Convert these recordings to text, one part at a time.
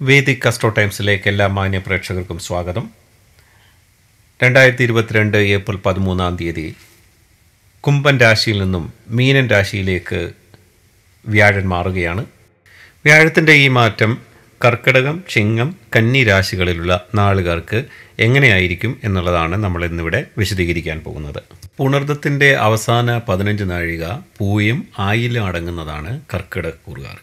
Vedic കസ്റ്റോ ടൈംസിലേക്ക് എല്ലാ മാന്യ പ്രേക്ഷകർക്കും സ്വാഗതം. രണ്ടായിരത്തി ഇരുപത്തിരണ്ട് ഏപ്രിൽ പതിമൂന്നാം തീയതി കുംഭൻ രാശിയിൽ നിന്നും മീനൻ രാശിയിലേക്ക് വ്യാഴൻ മാറുകയാണ്. വ്യാഴത്തിന്റെ ഈ മാറ്റം കർക്കിടകം ചിങ്ങം കന്നി രാശികളിലുള്ള നാളുകാർക്ക് എങ്ങനെയായിരിക്കും എന്നുള്ളതാണ് നമ്മൾ ഇന്നിവിടെ വിശദീകരിക്കാൻ പോകുന്നത്. പുണർദത്തിന്റെ അവസാന പതിനഞ്ച് നാഴിക പൂയും ആയിലും അടങ്ങുന്നതാണ് കർക്കിടകൂറുകാർ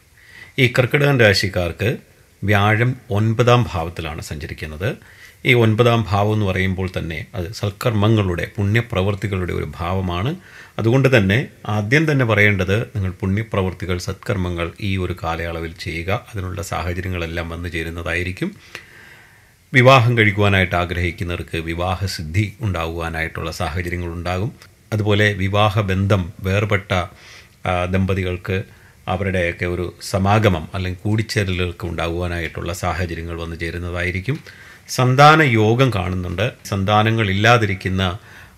ഈ കർക്കിടകൻ രാശിക്കാർക്ക് വ്യാഴം ഒൻപതാം ഭാവത്തിലാണ് സഞ്ചരിക്കുന്നത്. ഈ ഒൻപതാം ഭാവം എന്ന് പറയുമ്പോൾ തന്നെ അത് സൽക്കർമ്മങ്ങളുടെ പുണ്യപ്രവൃത്തികളുടെ ഒരു ഭാവമാണ്. അതുകൊണ്ട് തന്നെ ആദ്യം തന്നെ പറയേണ്ടത് നിങ്ങൾ പുണ്യപ്രവൃത്തികൾ സത്കർമ്മങ്ങൾ ഈ ഒരു കാലയളവിൽ ചെയ്യുക. അതിനുള്ള സാഹചര്യങ്ങളെല്ലാം വന്നു ചേരുന്നതായിരിക്കും. വിവാഹം കഴിക്കുവാനായിട്ട് ആഗ്രഹിക്കുന്നവർക്ക് വിവാഹസിദ്ധി ഉണ്ടാകുവാനായിട്ടുള്ള സാഹചര്യങ്ങളുണ്ടാകും. അതുപോലെ വിവാഹബന്ധം വേർപെട്ട ദമ്പതികൾക്ക് അവരുടെയൊക്കെ ഒരു സമാഗമം അല്ലെങ്കിൽ കൂടിച്ചേരലുകൾക്ക് ഉണ്ടാകുവാനായിട്ടുള്ള സാഹചര്യങ്ങൾ വന്നു ചേരുന്നതായിരിക്കും. സന്താന യോഗം കാണുന്നുണ്ട്.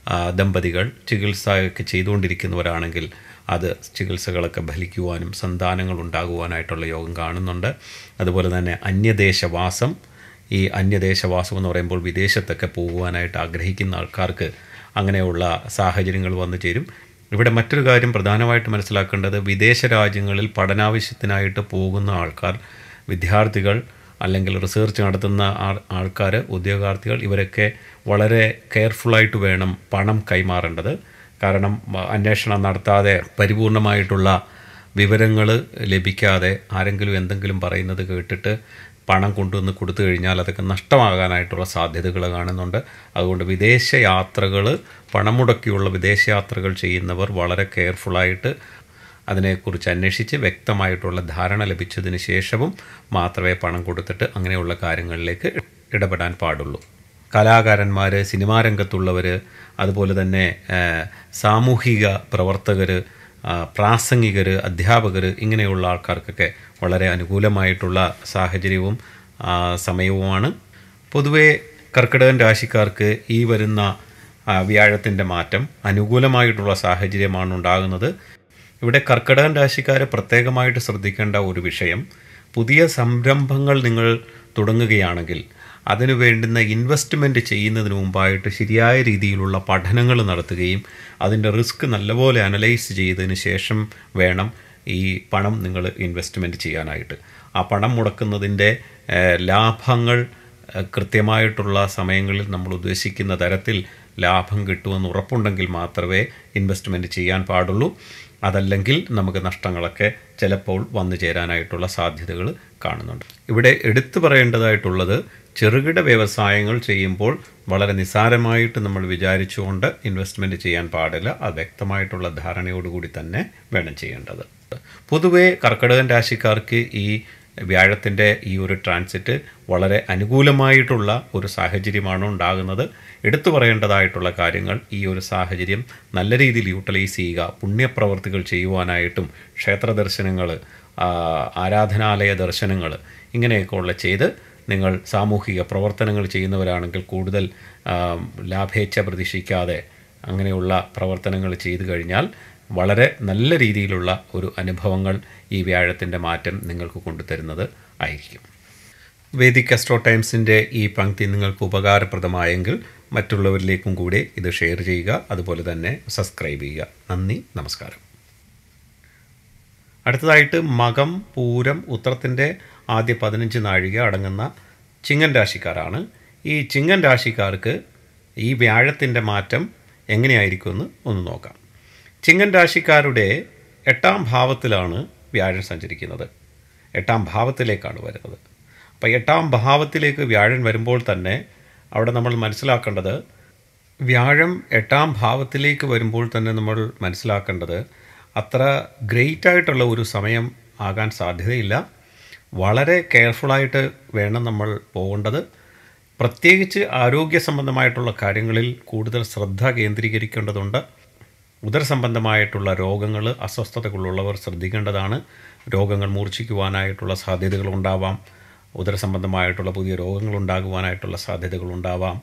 ആ, ദമ്പതികൾ ചികിത്സയൊക്കെ ചെയ്തുകൊണ്ടിരിക്കുന്നവരാണെങ്കിൽ അത് ചികിത്സകളൊക്കെ ഫലിക്കുവാനും സന്താനങ്ങൾ ഉണ്ടാകുവാനായിട്ടുള്ള യോഗം കാണുന്നുണ്ട്. അതുപോലെ തന്നെ അന്യദേശവാസം. ഈ അന്യദേശവാസം എന്ന് പറയുമ്പോൾ വിദേശത്തൊക്കെ പോകുവാനായിട്ട് ആഗ്രഹിക്കുന്ന ആൾക്കാർക്ക് അങ്ങനെയുള്ള സാഹചര്യങ്ങൾ വന്നു ചേരും. ഇവിടെ മറ്റൊരു കാര്യം പ്രധാനമായിട്ട് മനസ്സിലാക്കേണ്ടത് വിദേശ രാജ്യങ്ങളിൽ പഠനാവശ്യത്തിനായിട്ട് പോകുന്ന ആൾക്കാർ വിദ്യാർത്ഥികൾ അല്ലെങ്കിൽ റിസർച്ച് നടത്തുന്ന ആൾ ആൾക്കാർ ഉദ്യോഗാർത്ഥികൾ ഇവരൊക്കെ വളരെ കെയർഫുള്ളായിട്ട് വേണം പണം കൈമാറേണ്ടത്. കാരണം അന്വേഷണം നടത്താതെ പരിപൂർണമായിട്ടുള്ള വിവരങ്ങൾ ലഭിക്കാതെ ആരെങ്കിലും എന്തെങ്കിലും പറയുന്നത് കേട്ടിട്ട് പണം കൊണ്ടുവന്ന് കൊടുത്തു കഴിഞ്ഞാൽ അതൊക്കെ നഷ്ടമാകാനായിട്ടുള്ള സാധ്യതകൾ കാണുന്നുണ്ട്. അതുകൊണ്ട് വിദേശ യാത്രകൾ പണം മുടക്കിയുള്ള വിദേശയാത്രകൾ ചെയ്യുന്നവർ വളരെ കെയർഫുള്ളായിട്ട് അതിനെക്കുറിച്ച് അന്വേഷിച്ച് വ്യക്തമായിട്ടുള്ള ധാരണ ലഭിച്ചതിന് ശേഷവും മാത്രമേ പണം കൊടുത്തിട്ട് അങ്ങനെയുള്ള കാര്യങ്ങളിലേക്ക് ഇടപെടാൻ പാടുള്ളൂ. കലാകാരന്മാർ സിനിമാ രംഗത്തുള്ളവർ അതുപോലെ തന്നെ സാമൂഹിക പ്രവർത്തകർ പ്രാസംഗികർ അധ്യാപകർ ഇങ്ങനെയുള്ള ആൾക്കാർക്കൊക്കെ വളരെ അനുകൂലമായിട്ടുള്ള സാഹചര്യവും സമയവുമാണ്. പൊതുവേ കർക്കിടകൻ രാശിക്കാർക്ക് ഈ വരുന്ന വ്യാഴത്തിന്റെ മാറ്റം അനുകൂലമായിട്ടുള്ള സാഹചര്യമാണ് ഉണ്ടാകുന്നത്. ഇവിടെ കർക്കിടകൻ രാശിക്കാരെ പ്രത്യേകമായിട്ട് ശ്രദ്ധിക്കേണ്ട ഒരു വിഷയം പുതിയ സംരംഭങ്ങൾ നിങ്ങൾ തുടങ്ങുകയാണെങ്കിൽ അതിനു വേണ്ടുന്ന ഇൻവെസ്റ്റ്മെന്റ് ചെയ്യുന്നതിന് മുമ്പായിട്ട് ശരിയായ രീതിയിലുള്ള പഠനങ്ങൾ നടത്തുകയും അതിന്റെ റിസ്ക് നല്ലപോലെ അനലൈസ് ചെയ്തതിന് ശേഷം വേണം ഈ പണം നിങ്ങൾ ഇൻവെസ്റ്റ്മെന്റ് ചെയ്യാനായിട്ട്. ആ പണം മുടക്കുന്നതിന്റെ ലാഭങ്ങൾ കൃത്യമായിട്ടുള്ള സമയങ്ങളിൽ നമ്മൾ ഉദ്ദേശിക്കുന്ന തരത്തിൽ ലാഭം കിട്ടുമെന്ന് ഉറപ്പുണ്ടെങ്കിൽ മാത്രമേ ഇൻവെസ്റ്റ്മെന്റ് ചെയ്യാൻ പാടുള്ളൂ. അതല്ലെങ്കിൽ നമുക്ക് നഷ്ടങ്ങളൊക്കെ ചിലപ്പോൾ വന്നു ചേരാനായിട്ടുള്ള സാധ്യതകൾ കാണുന്നുണ്ട്. ഇവിടെ എടുത്തു പറയേണ്ടതായിട്ടുള്ളത് ചെറുകിട വ്യവസായങ്ങൾ ചെയ്യുമ്പോൾ വളരെ നിസ്സാരമായിട്ട് നമ്മൾ വിചാരിച്ചുകൊണ്ട് ഇൻവെസ്റ്റ്മെന്റ് ചെയ്യാൻ പാടില്ല. അത് വ്യക്തമായിട്ടുള്ള ധാരണയോടുകൂടി തന്നെ വേണം ചെയ്യേണ്ടത്. പൊതുവേ കർക്കിടകൻ രാശിക്കാർക്ക് ഈ വ്യാഴത്തിന്റെ ഈ ഒരു ട്രാൻസിറ്റ് വളരെ അനുകൂലമായിട്ടുള്ള ഒരു സാഹചര്യമാണ് ഉണ്ടാകുന്നത്. എടുത്തു പറയേണ്ടതായിട്ടുള്ള കാര്യങ്ങൾ ഈ ഒരു സാഹചര്യം നല്ല രീതിയിൽ യൂട്ടിലൈസ് ചെയ്യുക പുണ്യപ്രവർത്തികൾ ചെയ്യുവാനായിട്ടും ക്ഷേത്ര ദർശനങ്ങൾ ആരാധനാലയ ദർശനങ്ങൾ ഇങ്ങനെയൊക്കെ ഉള്ള ചെയ്ത് നിങ്ങൾ സാമൂഹിക പ്രവർത്തനങ്ങൾ ചെയ്യുന്നവരാണെങ്കിൽ കൂടുതൽ ലാഭേച്ഛ പ്രതീക്ഷിക്കാതെ അങ്ങനെയുള്ള പ്രവർത്തനങ്ങൾ ചെയ്തു കഴിഞ്ഞാൽ വളരെ നല്ല രീതിയിലുള്ള ഒരു അനുഭവങ്ങൾ ഈ വ്യാഴത്തിന്റെ മാറ്റം നിങ്ങൾക്ക് കൊണ്ടുതരുന്നത് ആയിരിക്കും. വേദിക് അസ്ട്രോ ടൈംസിന്റെ ഈ പങ്ക്തി നിങ്ങൾക്ക് ഉപകാരപ്രദമായെങ്കിൽ മറ്റുള്ളവരിലേക്കും കൂടി ഇത് ഷെയർ ചെയ്യുക അതുപോലെ തന്നെ സബ്സ്ക്രൈബ് ചെയ്യുക. നന്ദി നമസ്കാരം. അടുത്തതായിട്ട് മകം പൂരം ഉത്രത്തിന്റെ ആദ്യ പതിനഞ്ച് നാഴിക അടങ്ങുന്ന ചിങ്ങൻ രാശിക്കാരാണ്. ഈ ചിങ്ങൻ രാശിക്കാർക്ക് ഈ വ്യാഴത്തിന്റെ മാറ്റം എങ്ങനെയായിരിക്കുമെന്ന് ഒന്ന് നോക്കാം. ചിങ്ങൻ രാശിക്കാരുടെ എട്ടാം ഭാവത്തിലാണ് വ്യാഴം സഞ്ചരിക്കുന്നത്. എട്ടാം ഭാവത്തിലേക്കാണ് വരുന്നത്. അപ്പോൾ എട്ടാം ഭാവത്തിലേക്ക് വ്യാഴൻ വരുമ്പോൾ തന്നെ അവിടെ നമ്മൾ മനസ്സിലാക്കേണ്ടത് വ്യാഴം എട്ടാം ഭാവത്തിലേക്ക് വരുമ്പോൾ തന്നെ നമ്മൾ മനസ്സിലാക്കേണ്ടത് അത്ര ഗ്രേറ്റ് ആയിട്ടുള്ള ഒരു സമയം ആകാൻ സാധ്യതയില്ല. വളരെ കെയർഫുള്ളായിട്ട് വേണം നമ്മൾ പോകേണ്ടത്. പ്രത്യേകിച്ച് ആരോഗ്യ സംബന്ധമായിട്ടുള്ള കാര്യങ്ങളിൽ കൂടുതൽ ശ്രദ്ധ കേന്ദ്രീകരിക്കേണ്ടതുണ്ട്. ഉദര സംബന്ധമായിട്ടുള്ള രോഗങ്ങൾ അസ്വസ്ഥതകളുള്ളവർ ശ്രദ്ധിക്കേണ്ടതാണ്. രോഗങ്ങൾ മൂർച്ഛിക്കുവാനായിട്ടുള്ള സാധ്യതകൾ ഉണ്ടാവാം. ഉദര സംബന്ധമായിട്ടുള്ള പുതിയ രോഗങ്ങൾ ഉണ്ടാകുവാനായിട്ടുള്ള സാധ്യതകൾ ഉണ്ടാവാം.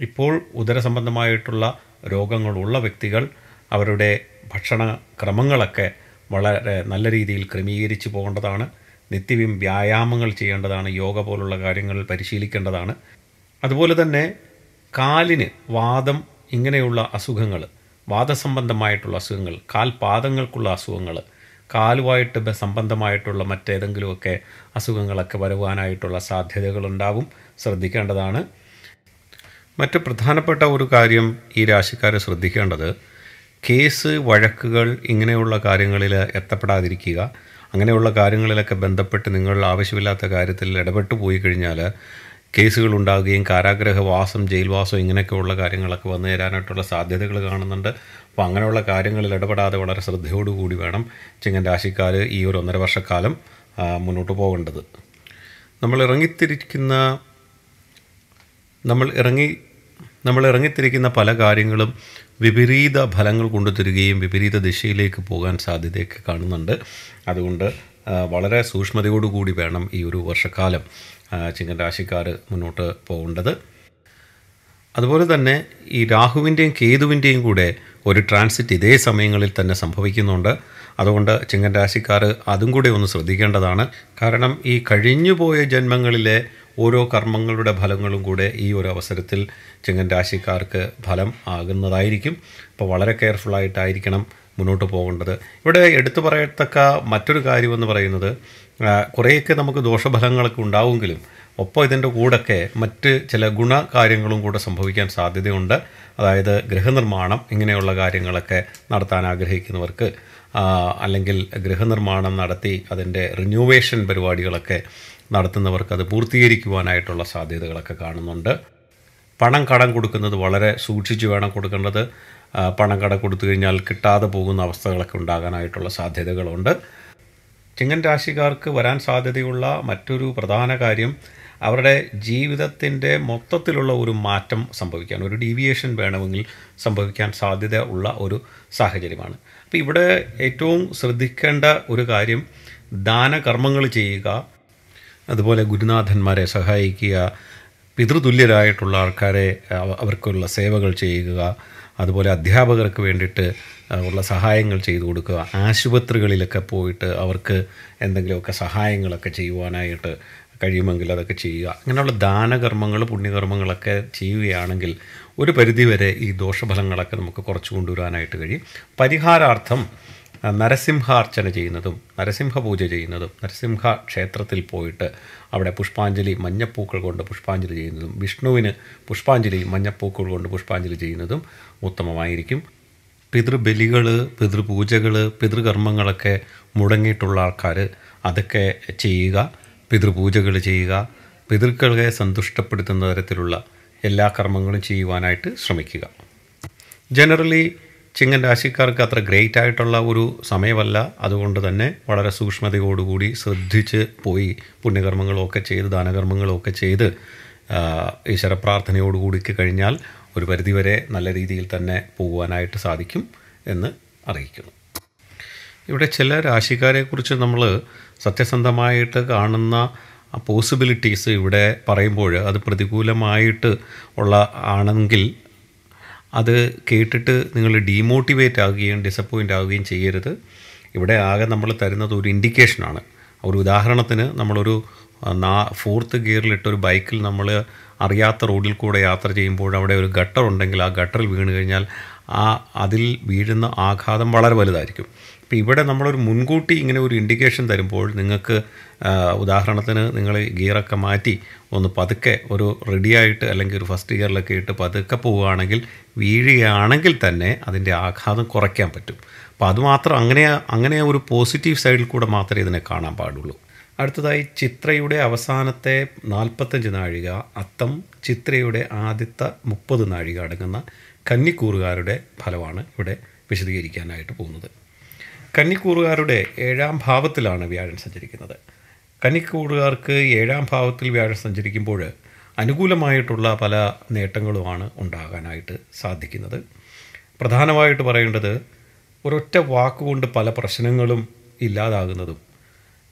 ഇപ്പോൾ ഉദര സംബന്ധമായിട്ടുള്ള രോഗങ്ങളുള്ള വ്യക്തികൾ അവരുടെ ഭക്ഷണ ക്രമങ്ങളൊക്കെ വളരെ നല്ല രീതിയിൽ ക്രമീകരിച്ചു പോകേണ്ടതാണ്. നിത്യവും വ്യായാമങ്ങൾ ചെയ്യേണ്ടതാണ്. യോഗ പോലുള്ള കാര്യങ്ങൾ പരിശീലിക്കേണ്ടതാണ്. അതുപോലെ തന്നെ കാലിന് വാദം ഇങ്ങനെയുള്ള അസുഖങ്ങൾ വാദസംബന്ധമായിട്ടുള്ള അസുഖങ്ങൾ കാൽപാദങ്ങൾക്കുള്ള അസുഖങ്ങൾ കാലുമായിട്ട് സംബന്ധമായിട്ടുള്ള മറ്റേതെങ്കിലുമൊക്കെ അസുഖങ്ങളൊക്കെ വരുവാനായിട്ടുള്ള സാധ്യതകളുണ്ടാവും. ശ്രദ്ധിക്കേണ്ടതാണ്. മറ്റ് പ്രധാനപ്പെട്ട ഒരു കാര്യം ഈ രാശിക്കാരെ ശ്രദ്ധിക്കേണ്ടത് കേസ് വഴക്കുകൾ ഇങ്ങനെയുള്ള കാര്യങ്ങളിൽ എത്തപ്പെടാതിരിക്കുക. അങ്ങനെയുള്ള കാര്യങ്ങളിലൊക്കെ ബന്ധപ്പെട്ട് നിങ്ങൾ ആവശ്യമില്ലാത്ത കാര്യത്തിൽ ഇടപെട്ട് പോയി കഴിഞ്ഞാൽ കേസുകൾ ഉണ്ടാകുകയും കാരാഗ്രഹവാസം ജയിൽവാസം ഇങ്ങനെയൊക്കെയുള്ള കാര്യങ്ങളൊക്കെ വന്നു തരാനായിട്ടുള്ള സാധ്യതകൾ കാണുന്നുണ്ട്. അപ്പോൾ അങ്ങനെയുള്ള കാര്യങ്ങളിൽ ഇടപെടാതെ വളരെ ശ്രദ്ധയോടുകൂടി വേണം ചിങ്ങൻ രാശിക്കാർ ഈ ഒരു ഒന്നര വർഷക്കാലം മുന്നോട്ട് പോകേണ്ടത്. നമ്മൾ ഇറങ്ങിത്തിരിക്കുന്ന നമ്മൾ ഇറങ്ങി നമ്മൾ ഇറങ്ങിത്തിരിക്കുന്ന പല കാര്യങ്ങളും വിപരീത ഫലങ്ങൾ കൊണ്ടുതരികയും വിപരീത ദിശയിലേക്ക് പോകാൻ സാധ്യതയൊക്കെ കാണുന്നുണ്ട്. അതുകൊണ്ട് വളരെ സൂക്ഷ്മതയോടുകൂടി വേണം ഈ ഒരു വർഷക്കാലം ചിങ്ങൻ രാശിക്കാർ മുന്നോട്ട് പോകേണ്ടത്. അതുപോലെ തന്നെ ഈ രാഹുവിന്റെയും കേതുവിന്റെയും കൂടെ ഒരു ട്രാൻസിറ്റ് ഇതേ സമയങ്ങളിൽ തന്നെ സംഭവിക്കുന്നുണ്ട്. അതുകൊണ്ട് ചിങ്ങൻ രാശിക്കാർ അതും കൂടി ഒന്ന് ശ്രദ്ധിക്കേണ്ടതാണ്. കാരണം ഈ കഴിഞ്ഞുപോയ ജന്മങ്ങളിലെ ഓരോ കർമ്മങ്ങളുടെ ഫലങ്ങളും കൂടെ ഈ ഒരു അവസരത്തിൽ ചിങ്ങൻ രാശിക്കാർക്ക് ഫലം ആകുന്നതായിരിക്കും. അപ്പോൾ വളരെ കെയർഫുള്ളായിട്ടായിരിക്കണം മുന്നോട്ട് പോകേണ്ടത്. ഇവിടെ എടുത്തു പറയത്തക്ക മറ്റൊരു കാര്യമെന്ന് പറയുന്നത് കുറേയൊക്കെ നമുക്ക് ദോഷഫലങ്ങളൊക്കെ ഉണ്ടാവുമെങ്കിലും ഒപ്പം ഇതിന്റെ കൂടൊക്കെ മറ്റ് ചില ഗുണകാര്യങ്ങളും കൂടെ സംഭവിക്കാൻ സാധ്യതയുണ്ട്. അതായത് ഗൃഹനിർമ്മാണം ഇങ്ങനെയുള്ള കാര്യങ്ങളൊക്കെ നടത്താൻ ആഗ്രഹിക്കുന്നവർക്ക് അല്ലെങ്കിൽ ഗൃഹനിർമ്മാണം നടത്തി അതിന്റെ റിന്യൂവേഷൻ പരിപാടികളൊക്കെ നടത്തുന്നവർക്ക് അത് പൂർത്തീകരിക്കുവാനായിട്ടുള്ള സാധ്യതകളൊക്കെ കാണുന്നുണ്ട്. പണം കടം കൊടുക്കുന്നത് വളരെ സൂക്ഷിച്ച് വേണം കൊടുക്കേണ്ടത്. പണം കട കൊടുത്തു കഴിഞ്ഞാൽ കിട്ടാതെ പോകുന്ന അവസ്ഥകളൊക്കെ ഉണ്ടാകാനായിട്ടുള്ള സാധ്യതകളുണ്ട്. ചിങ്ങൻ രാശിക്കാർക്ക് വരാൻ സാധ്യതയുള്ള മറ്റൊരു പ്രധാന കാര്യം അവരുടെ ജീവിതത്തിന്റെ മൊത്തത്തിലുള്ള ഒരു മാറ്റം സംഭവിക്കാൻ ഒരു ഡീവിയേഷൻ വേണമെങ്കിൽ സംഭവിക്കാൻ സാധ്യത ഉള്ള ഒരു സാഹചര്യമാണ്. അപ്പോൾ ഇവിടെ ഏറ്റവും ശ്രദ്ധിക്കേണ്ട ഒരു കാര്യം ദാനകർമ്മങ്ങൾ ചെയ്യുക അതുപോലെ ഗുരുനാഥന്മാരെ സഹായിക്കുക പിതൃതുല്യരായിട്ടുള്ള ആൾക്കാരെ അവർക്കുള്ള സേവകൾ ചെയ്യുക അതുപോലെ അധ്യാപകർക്ക് വേണ്ടിയിട്ട് ഉള്ള സഹായങ്ങൾ ചെയ്തു കൊടുക്കുക. ആശുപത്രികളിലൊക്കെ പോയിട്ട് അവർക്ക് എന്തെങ്കിലുമൊക്കെ സഹായങ്ങളൊക്കെ ചെയ്യുവാനായിട്ട് കഴിയുമെങ്കിൽ അതൊക്കെ ചെയ്യുക. അങ്ങനെയുള്ള ദാനകർമ്മങ്ങൾ പുണ്യകർമ്മങ്ങളൊക്കെ ചെയ്യുകയാണെങ്കിൽ ഒരു പരിധിവരെ ഈ ദോഷഫലങ്ങളൊക്കെ നമുക്ക് കുറച്ച് കൊണ്ടുവരാനായിട്ട് കഴിയും. പരിഹാരാർത്ഥം നരസിംഹാർച്ചന ചെയ്യുന്നതും നരസിംഹ പൂജ ചെയ്യുന്നതും നരസിംഹ ക്ഷേത്രത്തിൽ പോയിട്ട് അവിടെ പുഷ്പാഞ്ജലി മഞ്ഞപ്പൂക്കൾ കൊണ്ട് പുഷ്പാഞ്ജലി ചെയ്യുന്നതും വിഷ്ണുവിന് പുഷ്പാഞ്ജലി മഞ്ഞപ്പൂക്കൾ കൊണ്ട് പുഷ്പാഞ്ജലി ചെയ്യുന്നതും ഉത്തമമായിരിക്കും. പിതൃബലികൾ പിതൃപൂജകൾ പിതൃകർമ്മങ്ങളൊക്കെ മുടങ്ങിയിട്ടുള്ള ആൾക്കാർ അതൊക്കെ ചെയ്യുക പിതൃപൂജകൾ ചെയ്യുക പിതൃക്കളെ സന്തുഷ്ടപ്പെടുത്തുന്ന തരത്തിലുള്ള എല്ലാ കർമ്മങ്ങളും ചെയ്യുവാനായിട്ട് ശ്രമിക്കുക. ജനറലി ചിങ്ങൻ രാശിക്കാർക്ക് അത്ര ഗ്രേറ്റ് ആയിട്ടുള്ള ഒരു സമയമല്ല. അതുകൊണ്ട് തന്നെ വളരെ സൂക്ഷ്മതയോടുകൂടി ശ്രദ്ധിച്ച് പോയി പുണ്യകർമ്മങ്ങളൊക്കെ ചെയ്ത് ദാനകർമ്മങ്ങളൊക്കെ ചെയ്ത് ഈശ്വരപ്രാർത്ഥനയോടുകൂടി കഴിഞ്ഞാൽ ഒരു പരിധിവരെ നല്ല രീതിയിൽ തന്നെ പോകുവാനായിട്ട് സാധിക്കും എന്ന് അറിയിക്കുന്നു. ഇവിടെ ചില രാശിക്കാരെക്കുറിച്ച് നമ്മൾ സത്യസന്ധമായിട്ട് കാണുന്ന പോസിബിലിറ്റീസ് ഇവിടെ പറയുമ്പോൾ അത് പ്രതികൂലമായിട്ട് ഉള്ള ആണെങ്കിൽ അത് കേട്ടിട്ട് നിങ്ങൾ ഡീമോട്ടിവേറ്റ് ആകുകയും ഡിസപ്പോയിന്റ് ആവുകയും ചെയ്യരുത്. ഇവിടെ ആകെ നമ്മൾ തരുന്നത് ഒരു ഇൻഡിക്കേഷനാണ് ഒരു ഉദാഹരണത്തിന് നമ്മളൊരു നാ ഫോർത്ത് ഗിയറിലിട്ടൊരു ബൈക്കിൽ നമ്മൾ അറിയാത്ത റോഡിൽ കൂടെ യാത്ര ചെയ്യുമ്പോൾ അവിടെ ഒരു ഗട്ടർ ഉണ്ടെങ്കിൽ ആ ഗട്ടറിൽ വീണ് കഴിഞ്ഞാൽ ആ അതിൽ വീഴുന്ന ആഘാതം വളരെ വലുതായിരിക്കും. അപ്പോൾ ഇവിടെ നമ്മളൊരു മുൻകൂട്ടി ഇങ്ങനെ ഒരു ഇൻഡിക്കേഷൻ തരുമ്പോൾ നിങ്ങൾക്ക് ഉദാഹരണത്തിന് നിങ്ങൾ ഗിയറൊക്കെ മാറ്റി ഒന്ന് പതുക്കെ ഒരു റെഡിയായിട്ട് അല്ലെങ്കിൽ ഒരു ഫസ്റ്റ് ഗിയറിലൊക്കെ ഇട്ട് പതുക്കെ പോവുകയാണെങ്കിൽ വീഴുകയാണെങ്കിൽ തന്നെ അതിന്റെ ആഘാതം കുറയ്ക്കാൻ പറ്റും. അപ്പോൾ അതുമാത്രം അങ്ങനെ അങ്ങനെ ഒരു പോസിറ്റീവ് സൈഡിൽ കൂടെ മാത്രമേ ഇതിനെ കാണാൻ പാടുള്ളൂ. അടുത്തതായി ചിത്രയുടെ അവസാനത്തെ നാൽപ്പത്തഞ്ച് നാഴിക അത്തം ചിത്രയുടെ ആദ്യത്തെ മുപ്പത് നാഴിക അടങ്ങുന്ന കന്നിക്കൂറുകാരുടെ ഫലമാണ് ഇവിടെ വിശദീകരിക്കാനായിട്ട് പോകുന്നത്. കന്നിക്കൂറുകാരുടെ ഏഴാം ഭാവത്തിലാണ് വ്യാഴൻ സഞ്ചരിക്കുന്നത്. കന്നിക്കൂറുകാർക്ക് ഏഴാം ഭാവത്തിൽ വ്യാഴം സഞ്ചരിക്കുമ്പോൾ അനുകൂലമായിട്ടുള്ള പല നേട്ടങ്ങളുമാണ് ഉണ്ടാകാനായിട്ട് സാധിക്കുന്നത്. പ്രധാനമായിട്ട് പറയേണ്ടത് ഒരൊറ്റ വാക്കുകൊണ്ട് പല പ്രശ്നങ്ങളും ഇല്ലാതാകുന്നതും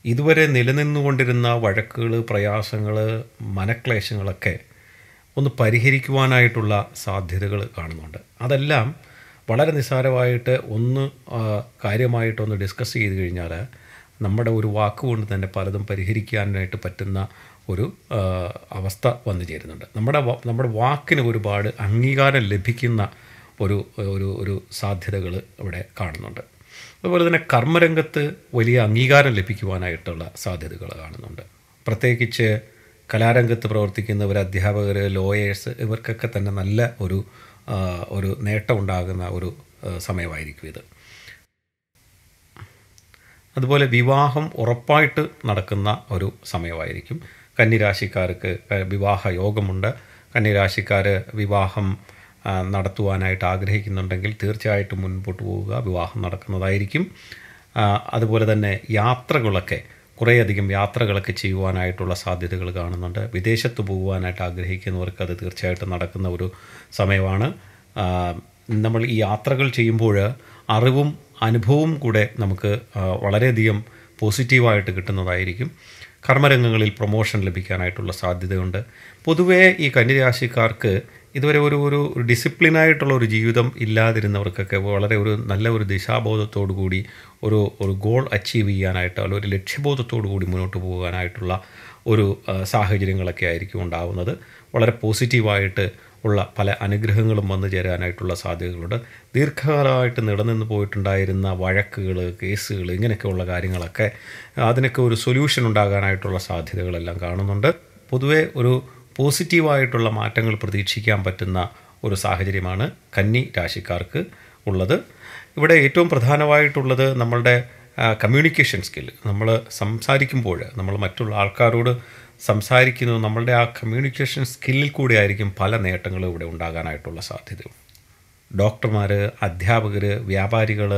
ഇതുവരെ നിലനിന്നുകൊണ്ടിരുന്ന വഴക്കുകൾ പ്രയാസങ്ങൾ മനക്ലേശങ്ങളൊക്കെ ഒന്ന് പരിഹരിക്കുവാനായിട്ടുള്ള സാധ്യതകൾ കാണുന്നുണ്ട്. അതെല്ലാം വളരെ നിസ്സാരമായിട്ട് ഒന്ന് കാര്യമായിട്ടൊന്ന് ഡിസ്കസ് ചെയ്ത് കഴിഞ്ഞാൽ നമ്മുടെ ഒരു വാക്കുകൊണ്ട് തന്നെ പലതും പരിഹരിക്കാനായിട്ട് പറ്റുന്ന ഒരു അവസ്ഥ വന്നു ചേരുന്നുണ്ട്. നമ്മുടെ നമ്മുടെ വാക്കിന് ഒരുപാട് അംഗീകാരം ലഭിക്കുന്ന ഒരു ഒരു ഒരു സാധ്യതകൾ ഇവിടെ കാണുന്നുണ്ട്. അതുപോലെ തന്നെ കർമ്മരംഗത്ത് വലിയ അംഗീകാരം ലഭിക്കുവാനായിട്ടുള്ള സാധ്യതകൾ കാണുന്നുണ്ട്. പ്രത്യേകിച്ച് കലാരംഗത്ത് പ്രവർത്തിക്കുന്നവർ അധ്യാപകർ ലോയേഴ്സ് ഇവർക്കൊക്കെ തന്നെ നല്ല ഒരു ഒരു നേട്ടം ഉണ്ടാകുന്ന ഒരു സമയമായിരിക്കും ഇത്. അതുപോലെ വിവാഹം ഉറപ്പായിട്ട് നടക്കുന്ന ഒരു സമയമായിരിക്കും. കന്നിരാശിക്കാർക്ക് വിവാഹ യോഗമുണ്ട്. കന്നിരാശിക്കാർ വിവാഹം നടത്തുവാനായിട്ട് ആഗ്രഹിക്കുന്നുണ്ടെങ്കിൽ തീർച്ചയായിട്ടും മുൻപോട്ട് പോവുക വിവാഹം നടക്കുന്നതായിരിക്കും. അതുപോലെ തന്നെ യാത്രകളൊക്കെ കുറേയധികം യാത്രകളൊക്കെ ചെയ്യുവാനായിട്ടുള്ള സാധ്യതകൾ കാണുന്നുണ്ട്. വിദേശത്ത് പോകുവാനായിട്ട് ആഗ്രഹിക്കുന്നവർക്ക് അത് തീർച്ചയായിട്ടും നടക്കുന്ന ഒരു സമയമാണ്. നമ്മൾ ഈ യാത്രകൾ ചെയ്യുമ്പോൾ അറിവും അനുഭവവും കൂടെ നമുക്ക് വളരെയധികം പോസിറ്റീവായിട്ട് കിട്ടുന്നതായിരിക്കും. കർമ്മരംഗങ്ങളിൽ പ്രൊമോഷൻ ലഭിക്കാനായിട്ടുള്ള സാധ്യതയുണ്ട്. പൊതുവേ ഈ കന്യരാശിക്കാർക്ക് ഇതുവരെ ഒരു ഒരു ഡിസിപ്ലിനായിട്ടുള്ള ഒരു ജീവിതം ഇല്ലാതിരുന്നവർക്കൊക്കെ വളരെ ഒരു നല്ല ഒരു ദിശാബോധത്തോടു കൂടി ഒരു ഒരു ഗോൾ അച്ചീവ് ചെയ്യാനായിട്ട് അല്ലെങ്കിൽ ഒരു ലക്ഷ്യബോധത്തോടു കൂടി മുന്നോട്ട് പോകാനായിട്ടുള്ള ഒരു സാഹചര്യങ്ങളൊക്കെ ആയിരിക്കും ഉണ്ടാവുന്നത്. വളരെ പോസിറ്റീവായിട്ട് ഉള്ള പല അനുഗ്രഹങ്ങളും വന്നു ചേരാനായിട്ടുള്ള സാധ്യതകളുണ്ട്. ദീർഘകാലമായിട്ട് നിലനിന്ന് പോയിട്ടുണ്ടായിരുന്ന വഴക്കുകൾ കേസുകൾ ഇങ്ങനെയൊക്കെയുള്ള കാര്യങ്ങളൊക്കെ അതിനൊക്കെ ഒരു സൊല്യൂഷൻ ഉണ്ടാകാനായിട്ടുള്ള സാധ്യതകളെല്ലാം കാണുന്നുണ്ട്. പൊതുവേ ഒരു പോസിറ്റീവായിട്ടുള്ള മാറ്റങ്ങൾ പ്രതീക്ഷിക്കാൻ പറ്റുന്ന ഒരു സാഹചര്യമാണ് കന്നി രാശിക്കാർക്ക് ഉള്ളത്. ഇവിടെ ഏറ്റവും പ്രധാനമായിട്ടുള്ളത് നമ്മളുടെ കമ്മ്യൂണിക്കേഷൻ സ്കിൽ നമ്മൾ സംസാരിക്കുമ്പോൾ നമ്മൾ മറ്റുള്ള ആൾക്കാരോട് സംസാരിക്കുന്നത് നമ്മളുടെ ആ കമ്മ്യൂണിക്കേഷൻ സ്കില്ലിൽ കൂടെ ആയിരിക്കും പല നേട്ടങ്ങളും ഇവിടെ ഉണ്ടാകാനായിട്ടുള്ള സാധ്യത ഡോക്ടർമാർ അധ്യാപകർ വ്യാപാരികൾ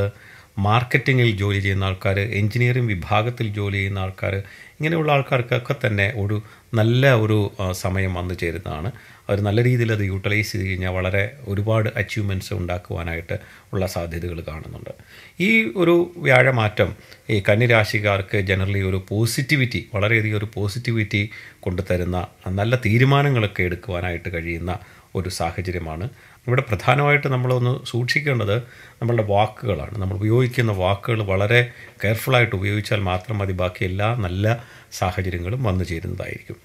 മാർക്കറ്റിങ്ങിൽ ജോലി ചെയ്യുന്ന ആൾക്കാർ എൻജിനീയറിംഗ് വിഭാഗത്തിൽ ജോലി ചെയ്യുന്ന ആൾക്കാർ ഇങ്ങനെയുള്ള ആൾക്കാർക്കൊക്കെ തന്നെ ഒരു നല്ല ഒരു സമയം വന്നു ചേരുന്നതാണ്. അവർ നല്ല രീതിയിൽ അത് യൂട്ടിലൈസ് ചെയ്ത് കഴിഞ്ഞാൽ വളരെ ഒരുപാട് അച്ചീവ്മെന്റ്സ് ഉണ്ടാക്കുവാനായിട്ട് ഉള്ള സാധ്യതകൾ കാണുന്നുണ്ട്. ഈ ഒരു വ്യാഴമാറ്റം ഈ കന്നിരാശിക്കാർക്ക് ജനറലി ഒരു പോസിറ്റിവിറ്റി വളരെയധികം ഒരു പോസിറ്റിവിറ്റി കൊണ്ടുതരുന്ന നല്ല തീരുമാനങ്ങളൊക്കെ എടുക്കുവാനായിട്ട് കഴിയുന്ന ഒരു സാഹചര്യമാണ്. ഇവിടെ പ്രധാനമായിട്ട് നമ്മളൊന്ന് സൂക്ഷിക്കേണ്ടത് നമ്മളുടെ വാക്കുകളാണ്. നമ്മൾ ഉപയോഗിക്കുന്ന വാക്കുകൾ വളരെ കെയർഫുള്ളായിട്ട് ഉപയോഗിച്ചാൽ മാത്രം മതി ബാക്കി എല്ലാ നല്ല സാഹചര്യങ്ങളും വന്നു ചേരുന്നതായിരിക്കും.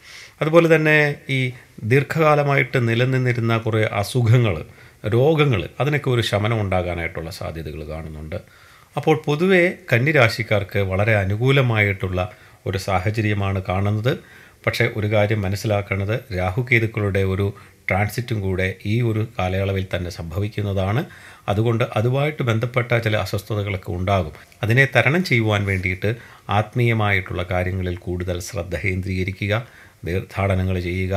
അതുപോലെ തന്നെ ഈ ദീർഘകാലമായിട്ട് നിലനിന്നിരുന്ന കുറേ അസുഖങ്ങൾ രോഗങ്ങൾ അതിനൊക്കെ ഒരു ശമനം ഉണ്ടാകാനായിട്ടുള്ള സാധ്യതകൾ കാണുന്നുണ്ട്. അപ്പോൾ പൊതുവേ കന്നിരാശിക്കാർക്ക് വളരെ അനുകൂലമായിട്ടുള്ള ഒരു സാഹചര്യമാണ് കാണുന്നത്. പക്ഷേ ഒരു കാര്യം മനസ്സിലാക്കേണ്ടത് രാഹുകേതുക്കളുടെ ഒരു ട്രാൻസിറ്റും കൂടെ ഈ ഒരു കാലയളവിൽ തന്നെ സംഭവിക്കുന്നതാണ്. അതുകൊണ്ട് അതുമായിട്ട് ബന്ധപ്പെട്ട ചില അസ്വസ്ഥതകളൊക്കെ ഉണ്ടാകും. അതിനെ തരണം ചെയ്യുവാൻ വേണ്ടിയിട്ട് ആത്മീയമായിട്ടുള്ള കാര്യങ്ങളിൽ കൂടുതൽ ശ്രദ്ധ കേന്ദ്രീകരിക്കുക തീർത്ഥാടനങ്ങൾ ചെയ്യുക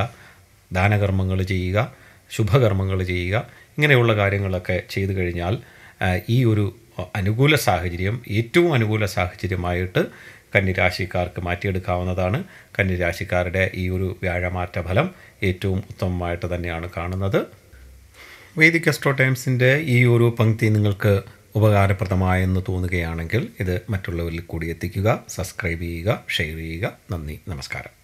ദാനകർമ്മങ്ങൾ ചെയ്യുക ശുഭകർമ്മങ്ങൾ ചെയ്യുക ഇങ്ങനെയുള്ള കാര്യങ്ങളൊക്കെ ചെയ്തു കഴിഞ്ഞാൽ ഈ ഒരു അനുകൂല സാഹചര്യം ഏറ്റവും അനുകൂല സാഹചര്യമായിട്ട് കന്നിരാശിക്കാർക്ക് മാറ്റിയെടുക്കാവുന്നതാണ്. കന്നിരാശിക്കാരുടെ ഈ ഒരു വ്യാഴമാറ്റ ഫലം ഏറ്റവും ഉത്തമമായിട്ട് തന്നെയാണ് കാണുന്നത്. വേദിക് അസ്ട്രോ ടൈംസിന്റെ ഈ ഒരു പങ്ക്തി നിങ്ങൾക്ക് ഉപകാരപ്രദമായെന്ന് തോന്നുകയാണെങ്കിൽ ഇത് മറ്റുള്ളവരിൽ കൂടി എത്തിക്കുക. സബ്സ്ക്രൈബ് ചെയ്യുക ഷെയർ ചെയ്യുക. നന്ദി നമസ്കാരം.